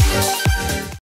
Thank